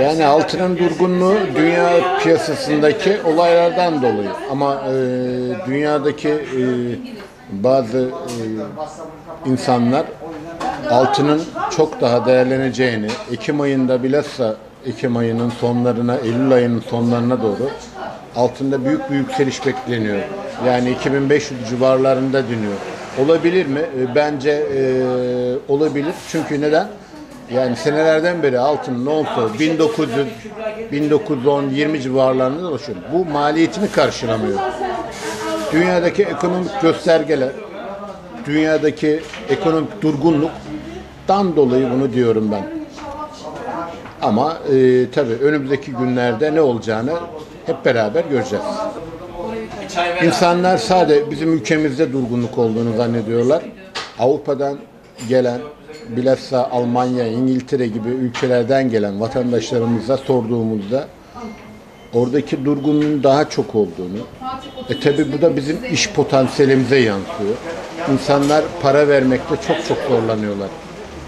Yani altının durgunluğu dünya piyasasındaki olaylardan dolayı. Ama e, dünyadaki e, bazı e, insanlar altının çok daha değerleneceğini, Ekim ayında bilhassa Ekim ayının sonlarına, Eylül ayının sonlarına doğru altında büyük bir yükseliş bekleniyor. Yani 2500 civarlarında dönüyor. Olabilir mi? E, Bence e, olabilir. Çünkü neden? Yani senelerden beri altının onsu 1900 1910 20 civarlarında dolaşıyor. Bu maliyetini karşılamıyor. Dünyadaki ekonomik göstergeler, dünyadaki ekonomik durgunluktan dolayı bunu diyorum ben. Ama e, tabii önümüzdeki günlerde ne olacağını hep beraber göreceğiz. İnsanlar sadece bizim ülkemizde durgunluk olduğunu zannediyorlar. Avrupa'dan gelen, bilhassa Almanya, İngiltere gibi ülkelerden gelen vatandaşlarımıza sorduğumuzda oradaki durgunluğun daha çok olduğunu, e tabi bu da bizim iş potansiyelimize yansıyor. İnsanlar para vermekte çok çok zorlanıyorlar.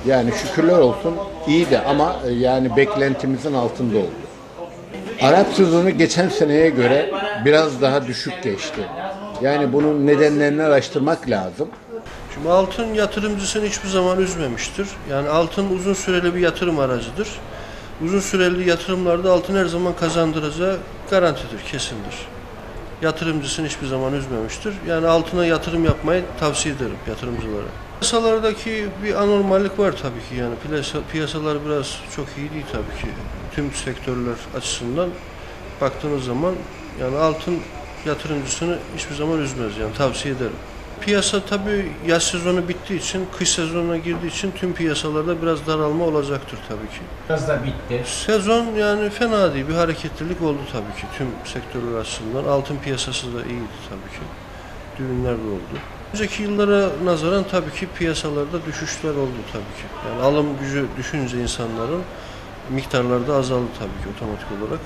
Yani şükürler olsun iyi de ama e, yani beklentimizin altında oldu. Arap sezonu geçen seneye göre biraz daha düşük geçti. Yani bunun nedenlerini araştırmak lazım. Şimdi altın yatırımcısını hiçbir zaman üzmemiştir. Yani altın uzun süreli bir yatırım aracıdır. Uzun süreli yatırımlarda altın her zaman kazandıracağı garantidir, kesindir. Yatırımcısını hiçbir zaman üzmemiştir. Yani altına yatırım yapmayı tavsiye ederim yatırımcılara. Piyasalardaki bir anormallik var tabii ki yani piyasa, piyasalar biraz çok iyi değil tabii ki. Tüm sektörler açısından baktığınız zaman yani altın yatırımcısını hiçbir zaman üzmez yani tavsiye ederim. Piyasa tabii yaz sezonu bittiği için, kış sezonuna girdiği için tüm piyasalarda biraz daralma olacaktır tabii ki. Biraz da bitti. Sezon yani fena değil, bir hareketlilik oldu tabii ki tüm sektörler açısından. Altın piyasası da iyiydi tabii ki. Düğünler de oldu. Önceki yıllara nazaran tabii ki piyasalarda düşüşler oldu tabii ki. Yani alım gücü düşünce insanların miktarlarda azaldı tabii ki otomatik olarak.